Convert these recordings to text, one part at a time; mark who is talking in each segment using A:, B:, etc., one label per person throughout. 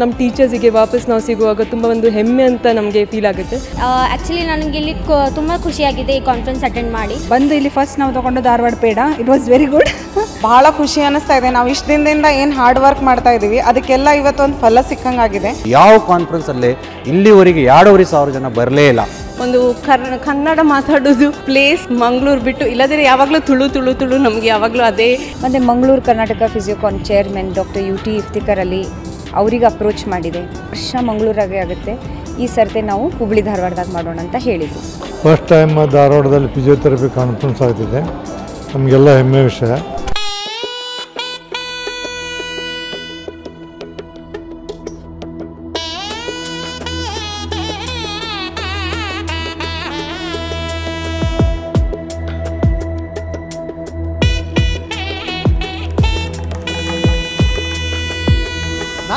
A: ನಮ್ಮ ಟೀಚರ್ಸಿಗೆ ವಾಪಸ್ ನಾವು ಸಿಗುವಾಗ ತುಂಬ ಒಂದು ಹೆಮ್ಮೆ ಅಂತ ನಮಗೆ ಫೀಲ್ ಆಗುತ್ತೆ.
B: ಆ್ಯಕ್ಚುಲಿ ನನಗೆ ಇಲ್ಲಿ ತುಂಬ ಖುಷಿಯಾಗಿದೆ ಈ ಕಾನ್ಫರೆನ್ಸ್ ಅಟೆಂಡ್ ಮಾಡಿ.
C: ಬಂದು ಇಲ್ಲಿ ಫಸ್ಟ್ ನಾವು ತಗೊಂಡು Dharwad peda. It was very good
D: ಬಹಳ ಖುಷಿ ಅನಿಸ್ತಾ ಇದೆ. ನಾವು ಇಷ್ಟು ದಿನದಿಂದ ಏನು ಹಾರ್ಡ್ ವರ್ಕ್ ಮಾಡ್ತಾ ಇದ್ದೀವಿ ಅದಕ್ಕೆಲ್ಲ ಇವತ್ತೊಂದು ಫಲ ಸಿಕ್ಕಂಗಾಗಿದೆ.
E: ಯಾವ ಕಾನ್ಫರೆನ್ಸ್ ಅಲ್ಲಿ ಇಲ್ಲಿವರೆಗೆ ಎರಡೂವರೆ ಸಾವಿರ ಜನ ಬರಲೇ ಇಲ್ಲ.
F: ಒಂದು ಕರ್ ಕನ್ನಡ ಮಾತಾಡೋದು ಪ್ಲೇಸ್ ಮಂಗಳೂರು ಬಿಟ್ಟು ಇಲ್ಲದ್ರೆ ಯಾವಾಗಲೂ ತುಳು ತುಳು ತುಳು ನಮಗೆ ಯಾವಾಗಲೂ ಅದೇ.
C: ಮತ್ತೆ Mangaluru Karnataka Physiocon chairman doctor U T Iftikhar Ali ಅವರಿಗೆ ಅಪ್ರೋಚ್ ಮಾಡಿದೆ. ವರ್ಷ ಮಂಗಳೂರಾಗೆ ಆಗುತ್ತೆ. ಈ ಸರ್ತೆ ನಾವು ಹುಬ್ಳಿ ಧಾರವಾಡದಾಗ ಮಾಡೋಣ ಅಂತ ಹೇಳಿದ್ವಿ.
G: ಫಸ್ಟ್ ಟೈಮ್ ಧಾರವಾಡದಲ್ಲಿ ಫಿಸಿಯೋಥೆರಪಿ ಕಾನ್ಫರೆನ್ಸ್ ಆಗ್ತಿದೆ. ನಮಗೆಲ್ಲ ಹೆಮ್ಮೆ ವಿಷಯ.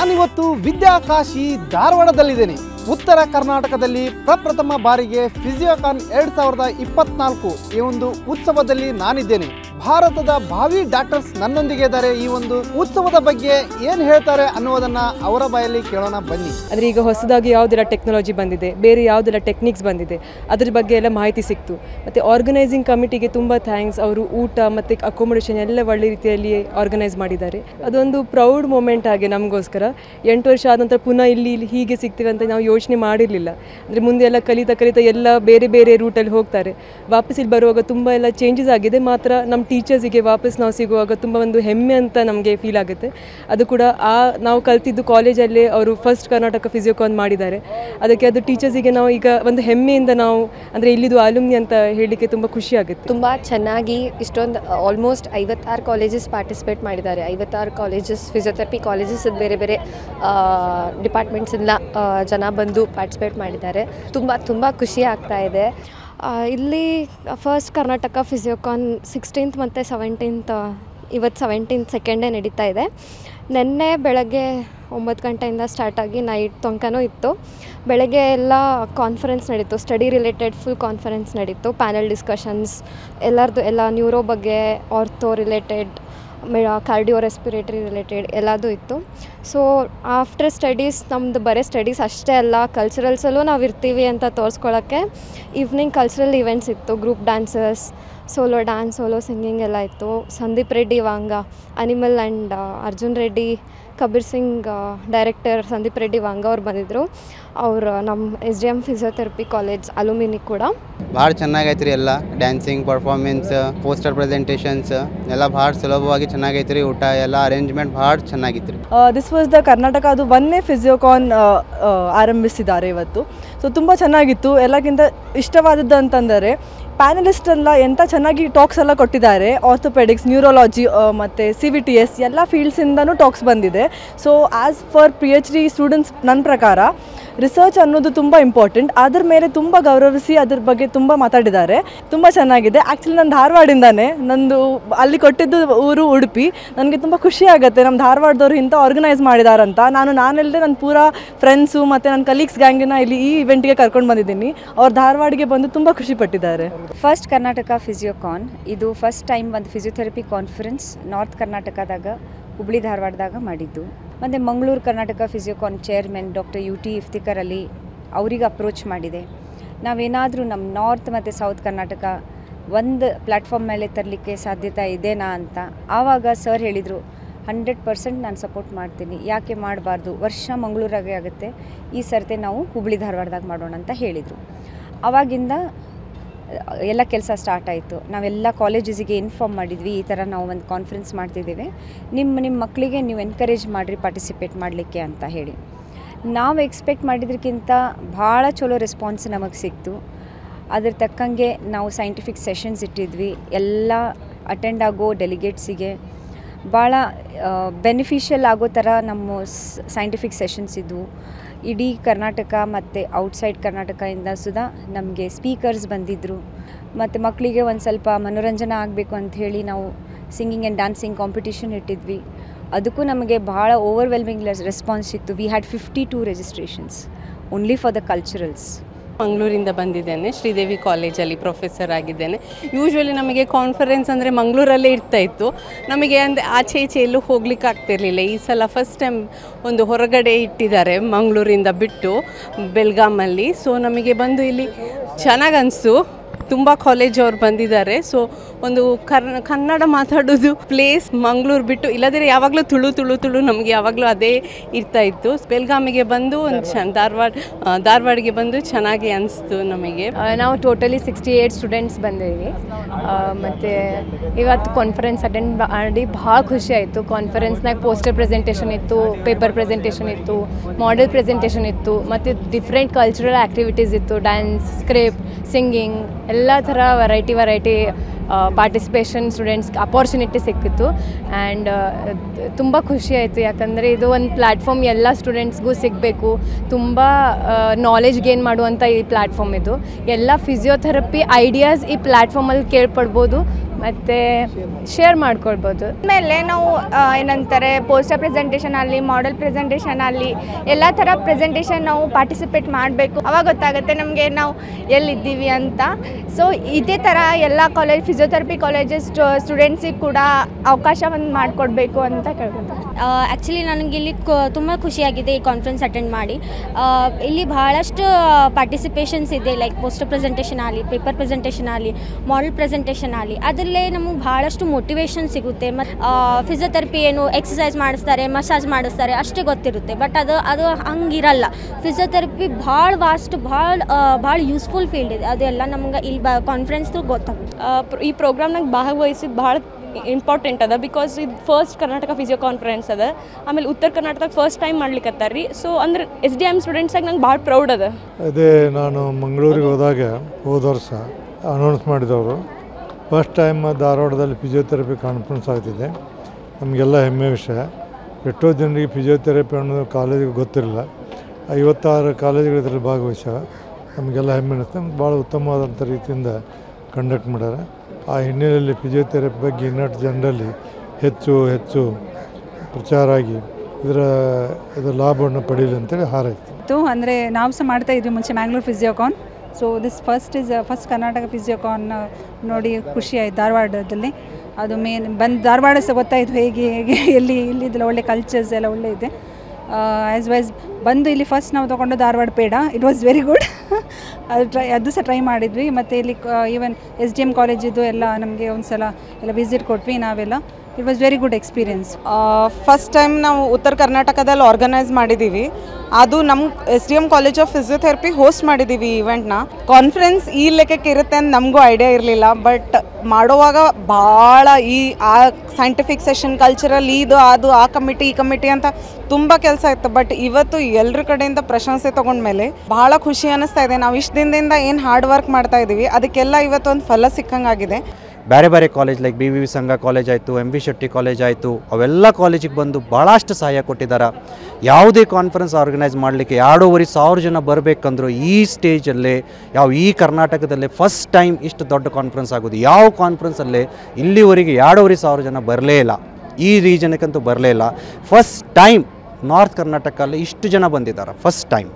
H: ನಾನಿವತ್ತು ವಿದ್ಯಾಕಾಶಿ ಧಾರವಾಡದಲ್ಲಿದ್ದೇನೆ. ಉತ್ತರ ಕರ್ನಾಟಕದಲ್ಲಿ ಪ್ರಪ್ರಥಮ ಬಾರಿಗೆ ಫಿಸಿಯೋಕಾನ್ ಎರಡು ಸಾವಿರದ ಇಪ್ಪತ್ನಾಲ್ಕು ಈ ಒಂದು ಉತ್ಸವದಲ್ಲಿ ನಾನಿದ್ದೇನೆ. ಭಾರತದ ಭಾವಿ ಡಾಕ್ಟರ್ಸ್ ನನ್ನೊಂದಿಗೆ ಇದ್ದಾರೆ. ಈ ಒಂದು ಉತ್ಸವದ ಬಗ್ಗೆ ಏನು ಹೇಳ್ತಾರೆ ಅನ್ನೋದನ್ನ ಅವರ ಬಾಯಲ್ಲಿ ಕೇಳೋಣ ಬನ್ನಿ.
A: ಅಂದ್ರೆ ಈಗ ಹೊಸದಾಗಿ ಯಾವ್ದೆಲ್ಲ ಟೆಕ್ನಾಲಜಿ ಬಂದಿದೆ, ಬೇರೆ ಯಾವ್ದೆಲ್ಲ ಟೆಕ್ನಿಕ್ಸ್ ಬಂದಿದೆ, ಅದ್ರ ಬಗ್ಗೆ ಎಲ್ಲ ಮಾಹಿತಿ ಸಿಕ್ತು. ಮತ್ತೆ ಆರ್ಗನೈಸಿಂಗ್ ಕಮಿಟಿಗೆ ತುಂಬಾ ಥ್ಯಾಂಕ್ಸ್ ಅವರು ಊಟ ಮತ್ತೆ ಅಕೊಮೊಡೇಷನ್ ಎಲ್ಲ ಒಳ್ಳೆ ರೀತಿಯಲ್ಲಿ ಆರ್ಗನೈಸ್ ಮಾಡಿದ್ದಾರೆ. ಅದೊಂದು ಪ್ರೌಡ್ ಮೂಮೆಂಟ್ ಆಗಿ ನಮಗೋಸ್ಕರ. ಎಂಟು ವರ್ಷ ಆದ ನಂತರ ಪುನಃ ಇಲ್ಲಿ ಹೀಗೆ ಸಿಗ್ತೀವಿ ಅಂತ ನಾವು ಯೋಚನೆ ಮಾಡಿರಲಿಲ್ಲ. ಅಂದರೆ ಮುಂದೆ ಎಲ್ಲ ಕಲಿತಾ ಕಲಿತಾ ಎಲ್ಲ ಬೇರೆ ಬೇರೆ ರೂಟಲ್ಲಿ ಹೋಗ್ತಾರೆ. ವಾಪಸ್ ಇಲ್ಲಿ ಬರುವಾಗ ತುಂಬ ಎಲ್ಲ ಚೇಂಜಸ್ ಆಗಿದೆ. ಮಾತ್ರ ನಮ್ಮ ಟೀಚರ್ಸಿಗೆ ವಾಪಸ್ ನಾವು ಸಿಗುವಾಗ ತುಂಬ ಒಂದು ಹೆಮ್ಮೆ ಅಂತ ನಮಗೆ ಫೀಲ್ ಆಗುತ್ತೆ. ಅದು ಕೂಡ ಆ ನಾವು ಕಲ್ತಿದ್ದು ಕಾಲೇಜಲ್ಲೇ ಅವರು ಫಸ್ಟ್ ಕರ್ನಾಟಕ ಫಿಸಿಯೋಕಾನ್ ಮಾಡಿದ್ದಾರೆ. ಅದಕ್ಕೆ ಅದು ಟೀಚರ್ಸಿಗೆ ನಾವು ಈಗ ಒಂದು ಹೆಮ್ಮೆಯಿಂದ ನಾವು, ಅಂದರೆ ಇಲ್ಲಿದು ಆಲುಮ್ನಿ ಅಂತ ಹೇಳಲಿಕ್ಕೆ ತುಂಬ ಖುಷಿ ಆಗುತ್ತೆ.
I: ತುಂಬ ಚೆನ್ನಾಗಿ ಇಷ್ಟೊಂದು ಆಲ್ಮೋಸ್ಟ್ ಐವತ್ತಾರು ಕಾಲೇಜಸ್ ಪಾರ್ಟಿಸಿಪೇಟ್ ಮಾಡಿದ್ದಾರೆ. ಐವತ್ತಾರು ಕಾಲೇಜಸ್ ಫಿಸಿಯೋಥೆರಪಿ ಕಾಲೇಜಸ್ ಬೇರೆ ಬೇರೆ ಡಿಪಾರ್ಟ್ಮೆಂಟ್ಸಿಂದ ಜನ ಬಂದು ಪಾರ್ಟಿಸಿಪೇಟ್ ಮಾಡಿದ್ದಾರೆ. ತುಂಬ ತುಂಬ ಖುಷಿ ಆಗ್ತಾ ಇದೆ. ಇಲ್ಲಿ ಫಸ್ಟ್ ಕರ್ನಾಟಕ ಫಿಸಿಯೋಕಾನ್ ಸಿಕ್ಸ್ಟೀನ್ತ್ ಮತ್ತು ಸೆವೆಂಟೀನ್ತ್ ಇವತ್ತು ಸೆವೆಂಟೀನ್ತ್ ಸೆಕೆಂಡೇ ನಡೀತಾ ಇದೆ. ನಿನ್ನೆ ಬೆಳಗ್ಗೆ ಒಂಬತ್ತು ಗಂಟೆಯಿಂದ ಸ್ಟಾರ್ಟ್ ಆಗಿ ನೈಟ್ ತನಕನೂ ಇತ್ತು. ಬೆಳಗ್ಗೆ ಎಲ್ಲ ಕಾನ್ಫರೆನ್ಸ್ ನಡೀತು ಸ್ಟಡಿ ರಿಲೇಟೆಡ್ ಫುಲ್ ಕಾನ್ಫರೆನ್ಸ್ ನಡೀತು ಪ್ಯಾನಲ್ ಡಿಸ್ಕಷನ್ಸ್ ಎಲ್ಲರದು ಎಲ್ಲ ನ್ಯೂರೋ ಬಗ್ಗೆ ortho related cardio respiratory related ಎಲ್ಲದೂ ಇತ್ತು. ಸೊ ಆಫ್ಟರ್ ಸ್ಟಡೀಸ್ ನಮ್ಮದು ಬರೀ ಸ್ಟಡೀಸ್ ಅಷ್ಟೇ ಅಲ್ಲ ಕಲ್ಚರಲ್ಸಲ್ಲೂ ನಾವು ಇರ್ತೀವಿ ಅಂತ ತೋರಿಸ್ಕೊಳ್ಳೋಕ್ಕೆ ಈವ್ನಿಂಗ್ ಕಲ್ಚರಲ್ ಇವೆಂಟ್ಸ್ ಇತ್ತು group dancers solo dance solo singing ಎಲ್ಲ ಇತ್ತು. Sandeep Reddy Vanga Animal and Arjun Reddy Kabir Singh director Sandeep Reddy Vanga ಅವ್ರು ಬಂದಿದ್ದರು ಅವರು ನಮ್ಮ S D M physiotherapy college alumni ಕೂಡ.
J: ಭಾಳ ಚೆನ್ನಾಗೈತೆ ರೀ ಎಲ್ಲ. ಡ್ಯಾನ್ಸಿಂಗ್ ಪರ್ಫಾರ್ಮೆನ್ಸ್ ಪೋಸ್ಟರ್ ಪ್ರೆಸೆಂಟೇಷನ್ಸ್ ಎಲ್ಲ ಭಾಳ ಸುಲಭವಾಗಿ ಚೆನ್ನಾಗೈತೆ ರೀ ಊಟ ಎಲ್ಲ ಅರೇಂಜ್ಮೆಂಟ್ ಭಾಳ ಚೆನ್ನಾಗಿತ್ತು ರೀ
K: ದಿಸ್ ವಾಸ್ ದ ಕರ್ನಾಟಕ ಅದು ಒಂದೇ ಫಿಸಿಯೋಕಾನ್ ಆರಂಭಿಸಿದ್ದಾರೆ ಇವತ್ತು. ಸೊ ತುಂಬ ಚೆನ್ನಾಗಿತ್ತು. ಎಲ್ಲಕ್ಕಿಂತ ಇಷ್ಟವಾದದ್ದು ಅಂತಂದರೆ ಪ್ಯಾನಲಿಸ್ಟ್ ಎಲ್ಲ ಎಂಥ ಚೆನ್ನಾಗಿ ಟಾಕ್ಸ್ ಎಲ್ಲ ಕೊಟ್ಟಿದ್ದಾರೆ. ಆರ್ಥೋಪೆಡಿಕ್ಸ್ ನ್ಯೂರೋಲಾಜಿ ಮತ್ತು ಸಿ ವಿ ಟಿ ಎಸ್ ಎಲ್ಲ ಫೀಲ್ಡ್ಸಿಂದನೂ ಟಾಕ್ಸ್ ಬಂದಿದೆ. So as far P H D students ನನ್ನ ಪ್ರಕಾರ ರಿಸರ್ಚ್ ಅನ್ನೋದು ತುಂಬ ಇಂಪಾರ್ಟೆಂಟ್ ಅದ್ರ ಮೇಲೆ ತುಂಬ ಗೌರವಿಸಿ ಅದ್ರ ಬಗ್ಗೆ ತುಂಬ ಮಾತಾಡಿದ್ದಾರೆ. ತುಂಬ ಚೆನ್ನಾಗಿದೆ. ಆ್ಯಕ್ಚುಲಿ ನಾನು ಧಾರವಾಡಿಂದಾನೆ ನಂದು ಅಲ್ಲಿ ಕೊಟ್ಟಿದ್ದು ಊರು ಉಡುಪಿ. ನನಗೆ ತುಂಬ ಖುಷಿ ಆಗುತ್ತೆ. ನಮ್ಮ ಧಾರವಾಡದವ್ರು ಇಂಥ ಆರ್ಗನೈಸ್ ಮಾಡಿದಾರಂತ. ನಾನು ನಾನೆಲ್ಲದೆ ನನ್ನ ಪೂರ ಫ್ರೆಂಡ್ಸು ಮತ್ತು ನನ್ನ ಕಲೀಗ್ಸ್ ಗ್ಯಾಂಗಿನ ಇಲ್ಲಿ ಈ ಇವೆಂಟ್ಗೆ ಕರ್ಕೊಂಡು ಬಂದಿದ್ದೀನಿ. ಅವ್ರು ಧಾರವಾಡಿಗೆ ಬಂದು ತುಂಬ ಖುಷಿ ಪಟ್ಟಿದ್ದಾರೆ.
C: ಫಸ್ಟ್ ಕರ್ನಾಟಕ ಫಿಸಿಯೋಕಾನ್ ಇದು ಫಸ್ಟ್ ಟೈಮ್ ಒಂದು ಫಿಸಿಯೋಥೆರಪಿ ಕಾನ್ಫರೆನ್ಸ್ ನಾರ್ತ್ ಕರ್ನಾಟಕದಾಗ ಹುಬ್ಳಿ ಧಾರವಾಡದಾಗ ಮಾಡಿದ್ದು. ಮತ್ತು Mangaluru Karnataka Physiocon chairman doctor U T Iftikhar Ali ಅವರಿಗೆ ಅಪ್ರೋಚ್ ಮಾಡಿದೆ. ನಾವೇನಾದರೂ ನಮ್ಮ ನಾರ್ತ್ ಮತ್ತು ಸೌತ್ ಕರ್ನಾಟಕ ಒಂದು ಪ್ಲ್ಯಾಟ್ಫಾರ್ಮ್ ಮೇಲೆ ತರಲಿಕ್ಕೆ ಸಾಧ್ಯತೆ ಇದೆನಾ ಅಂತ ಆವಾಗ ಸರ್ ಹೇಳಿದರು ಹಂಡ್ರೆಡ್ ಪರ್ಸೆಂಟ್ ನಾನು ಸಪೋರ್ಟ್ ಮಾಡ್ತೀನಿ, ಯಾಕೆ ಮಾಡಬಾರ್ದು? ವರ್ಷ ಮಂಗಳೂರಾಗೆ ಆಗುತ್ತೆ, ಈ ಸರ್ತೆ ನಾವು ಹುಬ್ಳಿ ಧಾರವಾಡದಾಗ ಮಾಡೋಣ ಅಂತ ಹೇಳಿದರು. ಆವಾಗಿಂದ ಎಲ್ಲ ಕೆಲಸ ಸ್ಟಾರ್ಟ್ ಆಯಿತು. ನಾವೆಲ್ಲ ಕಾಲೇಜಸಿಗೆ ಇನ್ಫಾರ್ಮ್ ಮಾಡಿದ್ವಿ, ಈ ಥರ ನಾವು ಒಂದು ಕಾನ್ಫರೆನ್ಸ್ ಮಾಡ್ತಿದ್ದೇವೆ. ನಿಮ್ಮ ನಿಮ್ಮ ಮಕ್ಕಳಿಗೆ ನೀವು ಎನ್ಕರೇಜ್ ಮಾಡಿರಿ ಪಾರ್ಟಿಸಿಪೇಟ್ ಮಾಡಲಿಕ್ಕೆ ಅಂತ ಹೇಳಿ. ನಾವು ಎಕ್ಸ್ಪೆಕ್ಟ್ ಮಾಡಿದ್ರಕ್ಕಿಂತ ಭಾಳ ಚಲೋ ರೆಸ್ಪಾನ್ಸ್ ನಮಗೆ ಸಿಕ್ತು. ಅದ್ರ ತಕ್ಕಂಗೆ ನಾವು ಸೈಂಟಿಫಿಕ್ ಸೆಷನ್ಸ್ ಇಟ್ಟಿದ್ವಿ. ಎಲ್ಲ ಅಟೆಂಡ್ ಆಗೋ ಡೆಲಿಗೇಟ್ಸಿಗೆ ಭಾಳ ಬೆನಿಫಿಷಿಯಲ್ ಆಗೋ ಥರ ನಮ್ಮ ಸೈಂಟಿಫಿಕ್ ಸೆಷನ್ಸ್ ಇದ್ವು. ಇಡೀ ಕರ್ನಾಟಕ ಮತ್ತು ಔಟ್ಸೈಡ್ ಕರ್ನಾಟಕದಿಂದ ಸುಧಾ ನಮಗೆ ಸ್ಪೀಕರ್ಸ್ ಬಂದಿದ್ದರು ಮತ್ತು ಮಕ್ಕಳಿಗೆ ಒಂದು ಸ್ವಲ್ಪ ಮನೋರಂಜನೆ ಆಗಬೇಕು ಅಂಥೇಳಿ ನಾವು ಸಿಂಗಿಂಗ್ ಆ್ಯಂಡ್ ಡ್ಯಾನ್ಸಿಂಗ್ ಕಾಂಪಿಟಿಷನ್ ಇಟ್ಟಿದ್ವಿ. ಅದಕ್ಕೂ ನಮಗೆ ಭಾಳ ಓವರ್ವೆಲ್ಮಿಂಗ್ ರೆಸ್ಪಾನ್ಸ್ ಇತ್ತು. We had fifty two registrations only for the culturals
F: ಮಂಗಳೂರಿಂದ ಬಂದಿದ್ದೇನೆ. ಶ್ರೀದೇವಿ ಕಾಲೇಜಲ್ಲಿ ಪ್ರೊಫೆಸರ್ ಆಗಿದ್ದೇನೆ. ಯೂಶ್ವಲಿ ನಮಗೆ ಕಾನ್ಫರೆನ್ಸ್ ಅಂದರೆ ಮಂಗಳೂರಲ್ಲೇ ಇರ್ತಾ ಇತ್ತು. ನಮಗೆ ಅಂದರೆ ಆಚೆ ಈಚೆ ಎಲ್ಲೂ ಹೋಗ್ಲಿಕ್ಕೆ ಆಗ್ತಿರ್ಲಿಲ್ಲ. ಈ ಸಲ ಫಸ್ಟ್ ಟೈಮ್ ಒಂದು ಹೊರಗಡೆ ಇಟ್ಟಿದ್ದಾರೆ ಮಂಗಳೂರಿಂದ ಬಿಟ್ಟು ಬೆಲ್ಗಾಮಲ್ಲಿ ಸೊ ನಮಗೆ ಬಂದು ಇಲ್ಲಿ ಚೆನ್ನಾಗಿ ಅನಿಸ್ತು. ತುಂಬ ಕಾಲೇಜ್ ಅವ್ರು ಬಂದಿದ್ದಾರೆ. ಸೊ ಒಂದು ಕರ್ ಕನ್ನಡ ಮಾತಾಡೋದು ಪ್ಲೇಸ್ ಮಂಗಳೂರು ಬಿಟ್ಟು ಇಲ್ಲದ್ರೆ ಯಾವಾಗಲೂ ತುಳು ತುಳು ತುಳು ನಮಗೆ ಯಾವಾಗಲೂ ಅದೇ ಇರ್ತಾ ಇತ್ತು. ಬೆಲ್ಗಾಮಿಗೆ ಬಂದು ಒಂದು ಚೆನ್ನ ಧಾರವಾಡ ಧಾರವಾಡಿಗೆ ಬಂದು ಚೆನ್ನಾಗಿ ಅನಿಸ್ತು ನಮಗೆ.
L: ನಾವು ಟೋಟಲಿ ಸಿಕ್ಸ್ಟಿ ಏಯ್ಟ್ ಸ್ಟೂಡೆಂಟ್ಸ್ ಬಂದಿದ್ದೀವಿ ಮತ್ತು ಇವತ್ತು ಕಾನ್ಫರೆನ್ಸ್ ಅಟೆಂಡ್ ಮಾಡಿ ಭಾಳ ಖುಷಿ ಆಯಿತು. ಕಾನ್ಫರೆನ್ಸ್ನಾಗ ಪೋಸ್ಟರ್ ಪ್ರೆಸೆಂಟೇಷನ್ ಇತ್ತು ಪೇಪರ್ ಪ್ರೆಸೆಂಟೇಷನ್ ಇತ್ತು ಮಾಡೆಲ್ ಪ್ರೆಸೆಂಟೇಷನ್ ಇತ್ತು ಮತ್ತು ಡಿಫ್ರೆಂಟ್ ಕಲ್ಚರಲ್ ಆ್ಯಕ್ಟಿವಿಟೀಸ್ ಇತ್ತು. ಡ್ಯಾನ್ಸ್ ಸ್ಕ್ರಿಪ್ಟ್ ಸಿಂಗಿಂಗ್ ಎಲ್ಲ ಥರ ವೆರೈಟಿ ವೆರೈಟಿ ಪಾರ್ಟಿಸಿಪೇಷನ್ ಸ್ಟೂಡೆಂಟ್ಸ್ಗೆ ಅಪಾರ್ಚುನಿಟಿ ಸಿಕ್ಕಿತ್ತು. ಆ್ಯಂಡ್ ತುಂಬ ಖುಷಿ ಆಯಿತು. ಯಾಕಂದರೆ ಇದು ಒಂದು ಪ್ಲ್ಯಾಟ್ಫಾರ್ಮ್ ಎಲ್ಲ ಸ್ಟೂಡೆಂಟ್ಸ್ಗೂ ಸಿಗಬೇಕು. ತುಂಬ ನಾಲೆಜ್ ಗೇನ್ ಮಾಡುವಂಥ ಈ ಪ್ಲ್ಯಾಟ್ಫಾರ್ಮ್ ಇದು. ಎಲ್ಲ ಫಿಸಿಯೋಥೆರಪಿ ಐಡಿಯಾಸ್ ಈ ಪ್ಲ್ಯಾಟ್ಫಾರ್ಮಲ್ಲಿ ಕೇಳ್ಪಡ್ಬೋದು ಮತ್ತು ಶೇರ್ ಮಾಡ್ಕೊಳ್ಬೋದು.
M: ಆಮೇಲೆ ನಾವು ಏನಂತಾರೆ ಪೋಸ್ಟರ್ ಪ್ರೆಸೆಂಟೇಷನ್ ಆಗಲಿ ಮಾಡೆಲ್ ಪ್ರೆಸೆಂಟೇಷನ್ ಆಗಲಿ ಎಲ್ಲ ಥರ ಪ್ರೆಸೆಂಟೇಷನ್ ನಾವು ಪಾರ್ಟಿಸಿಪೇಟ್ ಮಾಡಬೇಕು. ಅವಾಗ ಗೊತ್ತಾಗುತ್ತೆ ನಮಗೆ ನಾವು ಎಲ್ಲಿದ್ದೀವಿ ಅಂತ. ಸೊ ಇದೇ ಥರ ಎಲ್ಲ ಕಾಲೇಜ್ ಫಿಸಿಯೋಥೆರಪಿ ಕಾಲೇಜಸ್ ಸ್ಟೂಡೆಂಟ್ಸಿಗೆ ಕೂಡ ಅವಕಾಶವನ್ನು ಮಾಡಿಕೊಡ್ಬೇಕು ಅಂತ ಕೇಳ್ಕೊತಾರೆ
B: ಆ್ಯಕ್ಚುಲಿ ನನಗೆ ಇಲ್ಲಿ ತುಂಬ ಖುಷಿಯಾಗಿದೆ ಈ ಕಾನ್ಫರೆನ್ಸ್ ಅಟೆಂಡ್ ಮಾಡಿ. ಇಲ್ಲಿ ಭಾಳಷ್ಟು ಪಾರ್ಟಿಸಿಪೇಷನ್ಸ್ ಇದೆ ಲೈಕ್ ಪೋಸ್ಟರ್ ಪ್ರೆಸೆಂಟೇಷನ್ ಆಗಲಿ ಪೇಪರ್ ಪ್ರೆಸೆಂಟೇಷನ್ ಆಗಲಿ ಮಾಡಲ್ ಪ್ರೆಸೆಂಟೇಷನ್ ಆಗಲಿ. ಅದರಲ್ಲೇ ನಮಗೆ ಭಾಳಷ್ಟು ಮೋಟಿವೇಶನ್ ಸಿಗುತ್ತೆ. ಮತ್ತು ಫಿಸಿಯೋಥೆರಪಿ ಏನು ಎಕ್ಸಸೈಸ್ ಮಾಡಿಸ್ತಾರೆ ಮಸಾಜ್ ಮಾಡಿಸ್ತಾರೆ, ಅಷ್ಟೇ ಗೊತ್ತಿರುತ್ತೆ. ಬಟ್ ಅದು ಅದು ಹಂಗಿರಲ್ಲ. ಫಿಸಿಯೋಥೆರಪಿ ಭಾಳ ವಾಸ್ಟ್ ಭಾಳ ಭಾಳ ಯೂಸ್ಫುಲ್ ಫೀಲ್ಡ್ ಇದೆ. ಅದೆಲ್ಲ ನಮ್ಗೆ ಇಲ್ಲಿ ಬ ಕಾನ್ಫರೆನ್ಸ್ ಗೊತ್ತಾಗುತ್ತೆ.
N: ಈ ಪ್ರೋಗ್ರಾಮ್ನಾಗ ಭಾಗವಹಿಸಿದ್ದು ಭಾಳ ಇಂಪಾರ್ಟೆಂಟ್ ಅದ ಬಿಕಾಸ್ ಇದು ಫಸ್ಟ್ ಕರ್ನಾಟಕ ಫಿಸಿಯೋ ಕಾನ್ಫರೆನ್ಸ್ ಅದ. ಆಮೇಲೆ ಉತ್ತರ ಕರ್ನಾಟಕದಾಗ ಫಸ್ಟ್ ಟೈಮ್ ಮಾಡ್ಲಿಕ್ಕತ್ತಾರ ರೀ ಸೊ ಅಂದ್ರೆ ಎಸ್ ಡಿ ಎಂ ಸ್ಟೂಡೆಂಟ್ಸಾಗಿ ನಂಗೆ ಭಾಳ ಪ್ರೌಡ್ ಅದ.
G: ಅದೇ ನಾನು ಮಂಗಳೂರಿಗೆ ಹೋದಾಗ ಹೋದ ವರ್ಷ ಅನೌನ್ಸ್ ಮಾಡಿದವರು. ಫಸ್ಟ್ ಟೈಮ್ ಧಾರವಾಡದಲ್ಲಿ ಫಿಸಿಯೋಥೆರಪಿ ಕಾನ್ಫರೆನ್ಸ್ ಆಗ್ತಿದೆ. ನಮಗೆಲ್ಲ ಹೆಮ್ಮೆ ವಿಷಯ. ಎಷ್ಟೋ ಜನರಿಗೆ ಫಿಸಿಯೋಥೆರಪಿ ಅನ್ನೋದು ಕಾಲೇಜಿಗೆ ಗೊತ್ತಿರಲಿಲ್ಲ ಐವತ್ತಾರು ಕಾಲೇಜುಗಳು ಇದರಲ್ಲಿ ಭಾಗವಹಿಸ್ಯಾವ. ನಮಗೆಲ್ಲ ಹೆಮ್ಮೆ ಅನ್ನಿಸ್ತು ಭಾಳ ಉತ್ತಮವಾದಂಥ ರೀತಿಯಿಂದ ಕಂಡಕ್ಟ್ ಮಾಡ್ಯಾರ. ಆ ಹಿನ್ನೆಲೆಯಲ್ಲಿ ಫಿಜಿಯೋಥೆರಪಿ ಬಗ್ಗೆ ಇನ್ನಷ್ಟು ಜನರಲ್ಲಿ ಹೆಚ್ಚು ಹೆಚ್ಚು ಪ್ರಚಾರ ಆಗಿ ಇದರ ಇದರ ಲಾಭವನ್ನು ಪಡೀಲಿ ಅಂತೇಳಿ
O: ಹಾರೈತು ಅಂದರೆ ನಾವು ಸಹ ಮಾಡ್ತಾ ಇದ್ವಿ ಮುಂಚೆ Mangalore Physiocon so this first is first Karnataka Physiocon ನೋಡಿ ಖುಷಿ ಆಯಿತು ಧಾರವಾಡದಲ್ಲಿ. ಅದು ಮೇನ್ ಬಂದು ಧಾರವಾಡ ಸಹ ಗೊತ್ತಾಯಿತು ಹೇಗೆ ಹೇಗೆ, ಎಲ್ಲಿ ಇಲ್ಲಿದ್ದೆಲ್ಲ ಒಳ್ಳೆ ಕಲ್ಚರ್ಸ್ ಎಲ್ಲ ಒಳ್ಳೆ ಇದೆ. ಆ್ಯಸ್ ವೈಸ್ ಬಂದು ಇಲ್ಲಿ ಫಸ್ಟ್ ನಾವು ತೊಗೊಂಡು Dharwad peda. It was very good ಅದು ಟ್ರೈ ಅದು ಸಹ ಟ್ರೈ ಮಾಡಿದ್ವಿ. ಮತ್ತು ಇಲ್ಲಿ ಈವನ್ ಎಸ್ ಡಿ ಎಂ ಕಾಲೇಜಿದ್ದು ಎಲ್ಲ ನಮಗೆ ಒಂದು ಸಲ ಎಲ್ಲ ವಿಸಿಟ್ ಕೊಟ್ವಿ ನಾವೆಲ್ಲ. It was very good experience
D: first time ನಾವು ಉತ್ತರ ಕರ್ನಾಟಕದಲ್ಲಿ ಆರ್ಗನೈಸ್ ಮಾಡಿದ್ದೀವಿ ಅದು ನಮ್ಮ S D M college of physiotherapy host ಮಾಡಿದ್ದೀವಿ ಈವೆಂಟ್ನ ಕಾನ್ಫರೆನ್ಸ್ ಈ ಲೆಕ್ಕಕ್ಕೆ ಇರುತ್ತೆ ಅಂತ ನಮಗೂ ಐಡಿಯಾ ಇರಲಿಲ್ಲ ಬಟ್ ಮಾಡುವಾಗ ಭಾಳ ಈ ಆ ಸೈಂಟಿಫಿಕ್ ಸೆಷನ್ ಕಲ್ಚರಲ್ ಇದು, ಅದು, ಆ ಕಮಿಟಿ ಈ ಕಮಿಟಿ ಅಂತ ತುಂಬ ಕೆಲಸ ಇತ್ತು. ಬಟ್ ಇವತ್ತು ಎಲ್ಲರ ಕಡೆಯಿಂದ ಪ್ರಶಂಸೆ ತೊಗೊಂಡ್ಮೇಲೆ ಭಾಳ ಖುಷಿ ಅನ್ನಿಸ್ತಾ ಇದೆ. ನಾವು ಇಷ್ಟು ದಿನದಿಂದ ಏನು ಹಾರ್ಡ್ ವರ್ಕ್ ಮಾಡ್ತಾ ಇದ್ದೀವಿ ಅದಕ್ಕೆಲ್ಲ ಇವತ್ತು ಒಂದು ಫಲ ಸಿಕ್ಕಂಗಾಗಿದೆ.
E: ಬೇರೆ ಬೇರೆ college like B V V Sangha college ಆಯಿತು ಎಂ ವಿ ಶೆಟ್ಟಿ ಕಾಲೇಜ್ ಆಯಿತು, ಅವೆಲ್ಲ ಕಾಲೇಜಿಗೆ ಬಂದು ಭಾಳಷ್ಟು ಸಹಾಯ ಕೊಟ್ಟಿದ್ದಾರೆ ಯಾವುದೇ ಕಾನ್ಫರೆನ್ಸ್ ಆರ್ಗನೈಸ್ ಮಾಡಲಿಕ್ಕೆ ಎರಡೂವರೆ ಸಾವಿರ ಜನ ಬರಬೇಕಂದ್ರೂ ಈ ಸ್ಟೇಜಲ್ಲೇ ಯಾವ ಈ ಕರ್ನಾಟಕದಲ್ಲೇ ಫಸ್ಟ್ ಟೈಮ್ ಇಷ್ಟು ದೊಡ್ಡ ಕಾನ್ಫರೆನ್ಸ್ ಆಗೋದು. ಯಾವ ಕಾನ್ಫರೆನ್ಸಲ್ಲೇ ಇಲ್ಲಿವರೆಗೆ ಎರಡೂವರೆ ಸಾವಿರ ಜನ ಬರಲೇ ಇಲ್ಲ. ಈ ರೀಜನಕ್ಕಂತೂ ಬರಲೇ ಇಲ್ಲ. ಫಸ್ಟ್ ಟೈಮ್ ನಾರ್ತ್ ಕರ್ನಾಟಕಲ್ಲಿ ಇಷ್ಟು ಜನ ಬಂದಿದ್ದಾರೆ ಫಸ್ಟ್ ಟೈಮ್